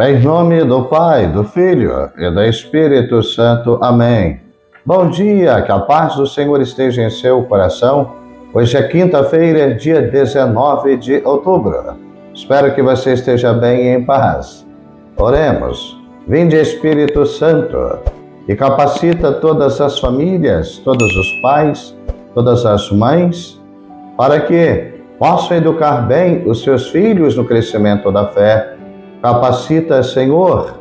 Em nome do Pai, do Filho e do Espírito Santo. Amém. Bom dia, que a paz do Senhor esteja em seu coração. Hoje é quinta-feira, dia 19 de outubro. Espero que você esteja bem e em paz. Oremos. Vinde Espírito Santo e capacita todas as famílias, todos os pais, todas as mães, para que possam educar bem os seus filhos no crescimento da fé Capacita, Senhor,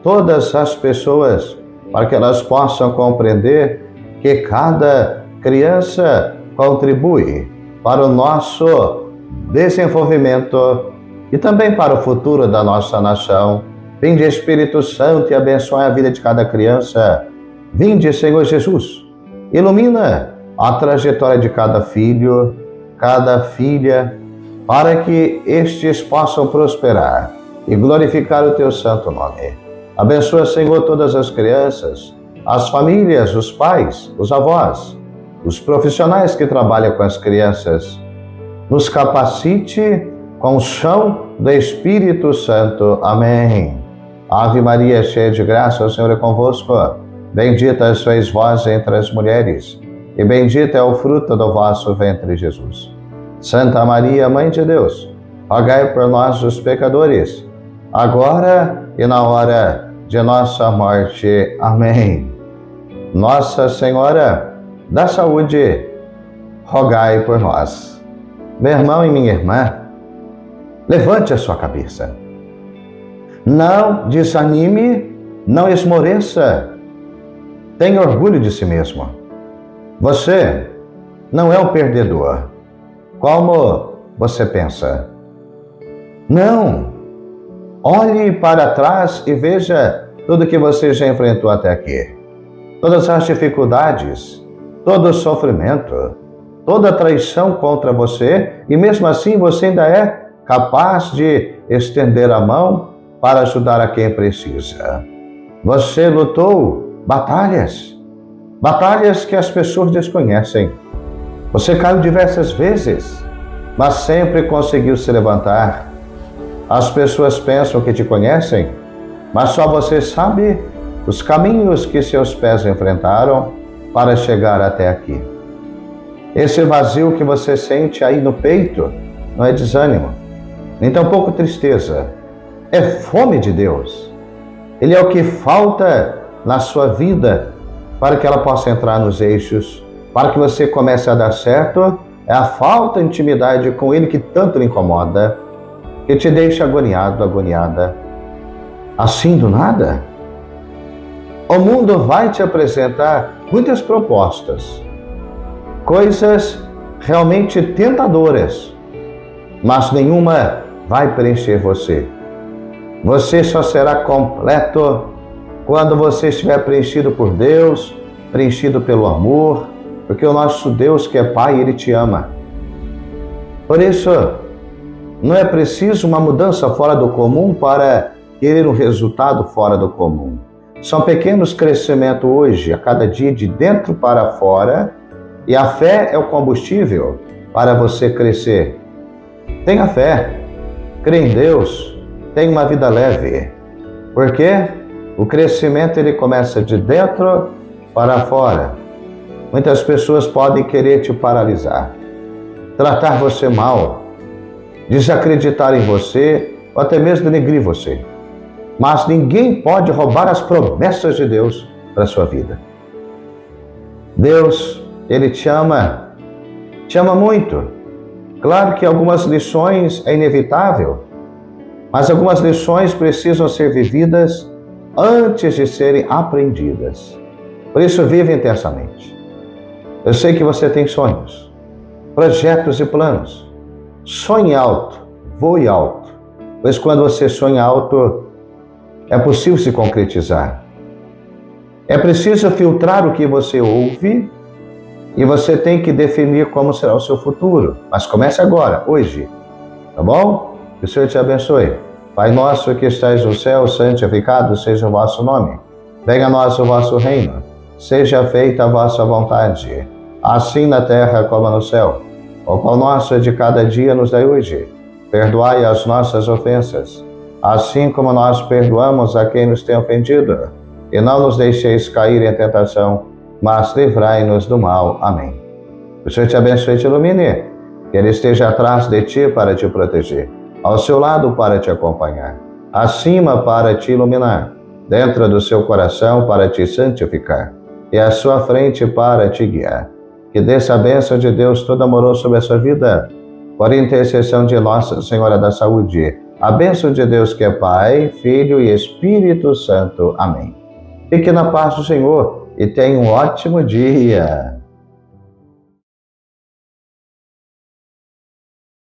todas as pessoas para que elas possam compreender que cada criança contribui para o nosso desenvolvimento e também para o futuro da nossa nação. Vinde, Espírito Santo, e abençoe a vida de cada criança. Vinde, Senhor Jesus, ilumina a trajetória de cada filho, cada filha, para que estes possam prosperar e glorificar o teu santo nome. Abençoa, Senhor, todas as crianças, as famílias, os pais, os avós, os profissionais que trabalham com as crianças. Nos capacite com o chão do Espírito Santo. Amém. Ave Maria, cheia de graça, o Senhor é convosco. Bendita sois vós entre as mulheres, e bendito é o fruto do vosso ventre, Jesus. Santa Maria, Mãe de Deus, rogai por nós, os pecadores, agora e na hora de nossa morte. Amém. Nossa Senhora da Saúde, rogai por nós. Meu irmão e minha irmã, levante a sua cabeça. Não desanime, não esmoreça. Tenha orgulho de si mesmo. Você não é um perdedor, como você pensa. Não, Olhe para trás e veja tudo que você já enfrentou até aqui. Todas as dificuldades, todo o sofrimento, toda a traição contra você, e mesmo assim você ainda é capaz de estender a mão para ajudar a quem precisa. Você lutou batalhas, batalhas que as pessoas desconhecem. Você caiu diversas vezes, mas sempre conseguiu se levantar as pessoas pensam que te conhecem, mas só você sabe os caminhos que seus pés enfrentaram para chegar até aqui. Esse vazio que você sente aí no peito não é desânimo, nem tampouco tristeza, é fome de Deus. Ele é o que falta na sua vida para que ela possa entrar nos eixos, para que você comece a dar certo. É a falta de intimidade com Ele que tanto lhe incomoda que te deixa agoniado, agoniada. Assim do nada? O mundo vai te apresentar muitas propostas, coisas realmente tentadoras, mas nenhuma vai preencher você. Você só será completo quando você estiver preenchido por Deus, preenchido pelo amor, porque o nosso Deus que é Pai, Ele te ama. Por isso, não é preciso uma mudança fora do comum para querer um resultado fora do comum. São pequenos crescimentos hoje, a cada dia, de dentro para fora, e a fé é o combustível para você crescer. Tenha fé, crê em Deus, tenha uma vida leve. Porque o crescimento ele começa de dentro para fora. Muitas pessoas podem querer te paralisar, tratar você mal, desacreditar em você ou até mesmo denegrir você. Mas ninguém pode roubar as promessas de Deus para a sua vida. Deus, Ele te ama, te ama muito. Claro que algumas lições é inevitável, mas algumas lições precisam ser vividas antes de serem aprendidas. Por isso, vive intensamente. Eu sei que você tem sonhos, projetos e planos. Sonhe alto, voe alto, pois quando você sonha alto, é possível se concretizar. É preciso filtrar o que você ouve e você tem que definir como será o seu futuro. Mas comece agora, hoje, tá bom? Que o Senhor te abençoe. Pai nosso que estais no céu, santificado seja o vosso nome. Venha a nós o vosso reino. Seja feita a vossa vontade, assim na terra como no céu. O pão nosso de cada dia nos dai hoje. Perdoai as nossas ofensas, assim como nós perdoamos a quem nos tem ofendido. E não nos deixeis cair em tentação, mas livrai-nos do mal. Amém. O Senhor te abençoe e te ilumine, que Ele esteja atrás de ti para te proteger, ao seu lado para te acompanhar, acima para te iluminar, dentro do seu coração para te santificar, e à sua frente para te guiar. Que desça a bênção de Deus todo amoroso sobre a sua vida, por intercessão de Nossa Senhora da Saúde a bênção de Deus que é Pai, Filho e Espírito Santo. Amém. Fique na paz do Senhor e tenha um ótimo dia.